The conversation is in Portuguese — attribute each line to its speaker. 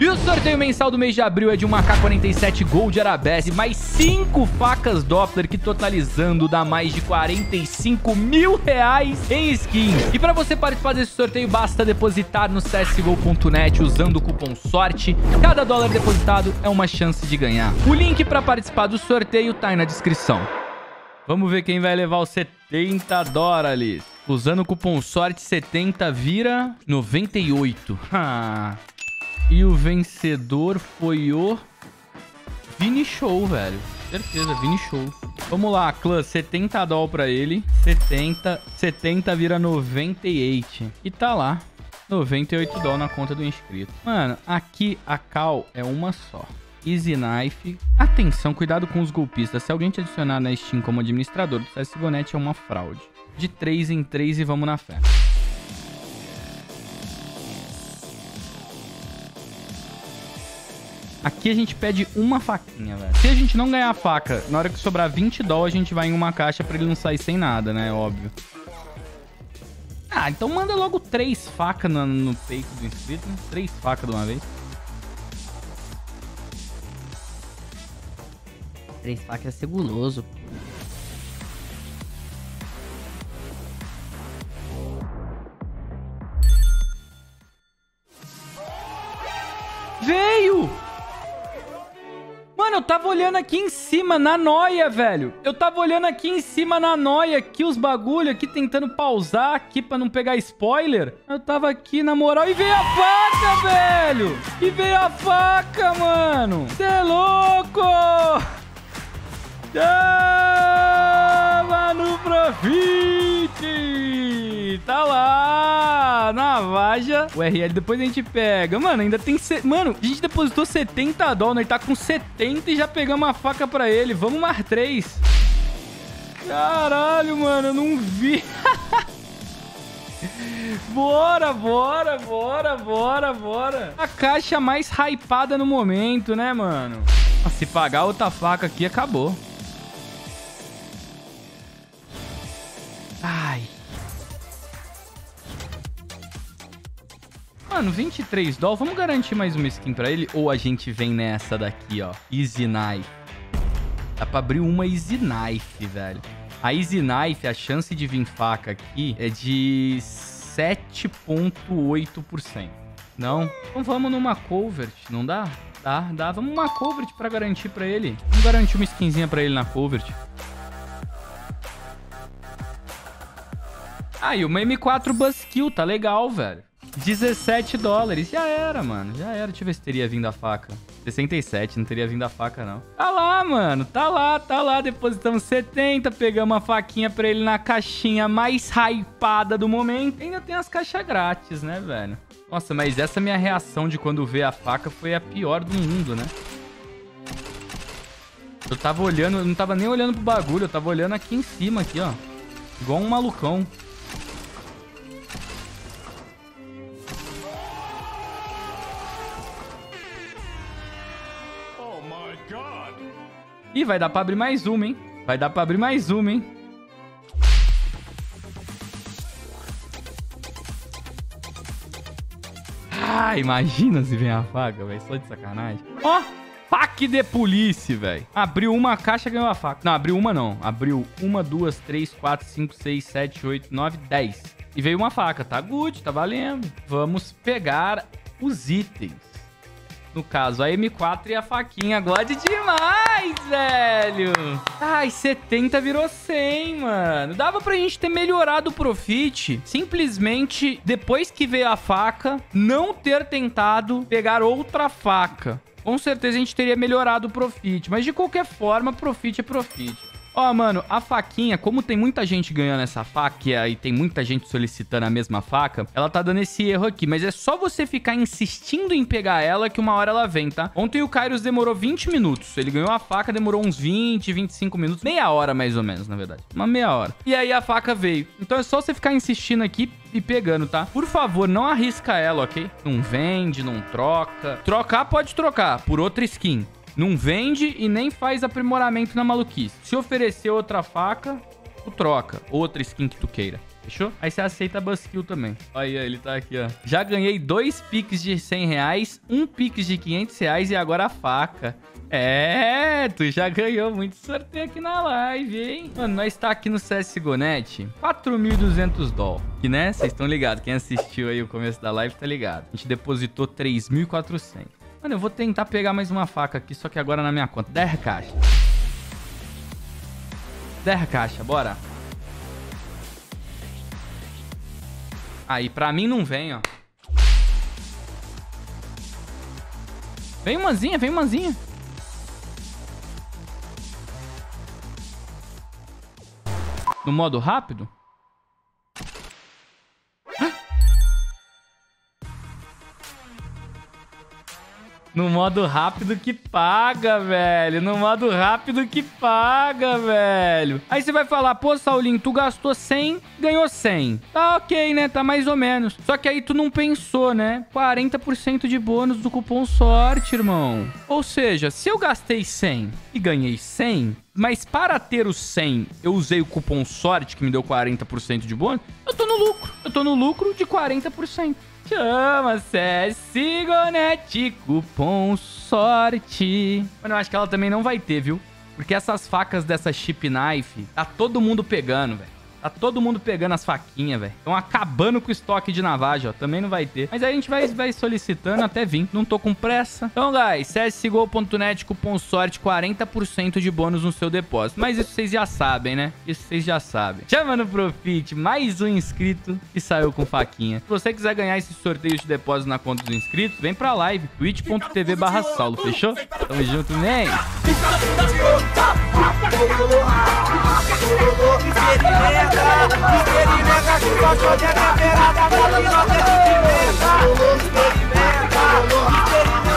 Speaker 1: E o sorteio mensal do mês de abril é de uma K47 Gold Arabesque, mais 5 facas Doppler, que totalizando dá mais de 45 mil reais em skins. E para você participar desse sorteio, basta depositar no csgo.net usando o cupom SORTE. Cada dólar depositado é uma chance de ganhar. O link para participar do sorteio tá aí na descrição. Vamos ver quem vai levar os 70 dólares. Usando o cupom SORTE70 vira 98. E o vencedor foi o Vini Show, velho. Certeza, Vini Show. Vamos lá, clã, 70 doll pra ele. 70, 70 vira 98. E tá lá, 98 doll na conta do inscrito. Mano, aqui a cal é uma só. Easy Knife. Atenção, cuidado com os golpistas. Se alguém te adicionar na Steam como administrador do CSGO.net é uma fraude. De 3 em 3 e vamos na fé. Aqui a gente pede uma faquinha, velho. Se a gente não ganhar a faca, na hora que sobrar 20 dólares, a gente vai em uma caixa pra ele não sair sem nada, né? Óbvio. Ah, então manda logo três facas no, no peito do inscrito. Né? Três facas de uma vez.
Speaker 2: Três facas é seguloso.
Speaker 1: Veio! Mano, eu tava olhando aqui em cima, na noia, velho. Eu tava olhando aqui em cima, na noia, aqui os bagulho, aqui tentando pausar aqui pra não pegar spoiler. Eu tava aqui, na moral, e veio a faca, velho! E veio a faca, mano! Cê é louco! Tava no Profit! Tá lá, na Vaja. O RL depois a gente pega. Mano, ainda tem... Se... Mano, a gente depositou 70 dólares. Tá com 70 e já pegamos a faca pra ele. Vamos mais três. Caralho, mano, eu não vi. bora, bora, bora, bora, bora. A caixa mais hypada no momento, né, mano? Se pagar outra faca aqui, acabou. Mano, 23 dólares. Vamos garantir mais uma skin pra ele? Ou a gente vem nessa daqui, ó. Easy Knife. Dá pra abrir uma Easy Knife, velho. A Easy Knife, a chance de vir faca aqui é de 7,8%. Não? Então vamos numa Covert, não dá? Dá, dá. Vamos numa Covert pra garantir pra ele. Vamos garantir uma skinzinha pra ele na Covert. Ah, uma M4 Buskill, tá legal, velho. 17 dólares. Já era, mano. Já era. Deixa eu ver se teria vindo a faca. 67, não teria vindo a faca, não. Tá lá, mano. Tá lá, tá lá. Depositamos 70, pegamos a faquinha pra ele na caixinha mais hypada do momento. Ainda tem as caixas grátis, né, velho? Nossa, mas essa minha reação de quando vê a faca foi a pior do mundo, né? Eu tava olhando, eu não tava nem olhando pro bagulho, eu tava olhando aqui em cima, aqui, ó. Igual um malucão. Ih, vai dar pra abrir mais uma, hein? Vai dar pra abrir mais uma, hein? Ah, imagina se vem a faca, velho. Só de sacanagem. Ó, faca de polícia, velho. Abriu uma caixa, ganhou a faca. Não, abriu uma não. Abriu uma, duas, três, quatro, cinco, seis, sete, oito, nove, dez. E veio uma faca. Tá good, tá valendo. Vamos pegar os itens. No caso, a M4 e a faquinha. God demais, velho. Ai, 70 virou 100, mano. Dava pra gente ter melhorado o profit. Simplesmente, depois que veio a faca, não ter tentado pegar outra faca. Com certeza a gente teria melhorado o profit. Mas de qualquer forma, profit é profit. Ó, oh, mano, a faquinha, como tem muita gente ganhando essa faca e tem muita gente solicitando a mesma faca, ela tá dando esse erro aqui. Mas é só você ficar insistindo em pegar ela que uma hora ela vem, tá? Ontem o Kairos demorou 20 minutos. Ele ganhou a faca, demorou uns 20, 25 minutos. Meia hora, mais ou menos, na verdade. Uma meia hora. E aí a faca veio. Então é só você ficar insistindo aqui e pegando, tá? Por favor, não arrisca ela, ok? Não vende, não troca. Trocar pode trocar por outra skin. Não vende e nem faz aprimoramento na maluquice. Se oferecer outra faca, tu troca. Outra skin que tu queira. Fechou? Aí você aceita a Buskill também. Aí, ele tá aqui, ó. Já ganhei dois piques de 100 reais, um pique de 500 reais e agora a faca. É, tu já ganhou muito sorteio aqui na live, hein? Mano, nós tá aqui no CSGO.net, 4.200 doll. Que, né, vocês estão ligados. Quem assistiu aí o começo da live tá ligado. A gente depositou 3.400. Mano, eu vou tentar pegar mais uma faca aqui, só que agora na minha conta. 10 caixas. 10 caixas, bora. Aí, pra mim não vem, ó. Vem umazinha, vem umazinha. No modo rápido? No modo rápido que paga, velho. No modo rápido que paga, velho. Aí você vai falar, pô, Saulinho, tu gastou 100, ganhou 100. Tá ok, né? Tá mais ou menos. Só que aí tu não pensou, né? 40% de bônus do cupom sorte, irmão. Ou seja, se eu gastei 100 e ganhei 100, mas para ter o 100, eu usei o cupom sorte, que me deu 40% de bônus, eu tô no lucro. Eu tô no lucro de 40%. Chama CSGONET cupom sorte. Mano, eu acho que ela também não vai ter, viu? Porque essas facas dessa chip knife, tá todo mundo pegando, velho. Tá todo mundo pegando as faquinhas, velho. Estão acabando com o estoque de navagem, ó. Também não vai ter. Mas aí a gente vai, vai solicitando até vir. Não tô com pressa. Então, guys, csgo.net, cupom sorte, 40% de bônus no seu depósito. Mas isso vocês já sabem, né? Isso vocês já sabem. Chama no Profit, mais um inscrito que saiu com faquinha. Se você quiser ganhar esse sorteio de depósito na conta do inscrito, vem pra live, twitch.tv barra saulo, fechou? Tamo junto, nem.
Speaker 3: Experimenta, experimenta que gostou de beberada, fala que não tem experimenta, experimenta, experimenta.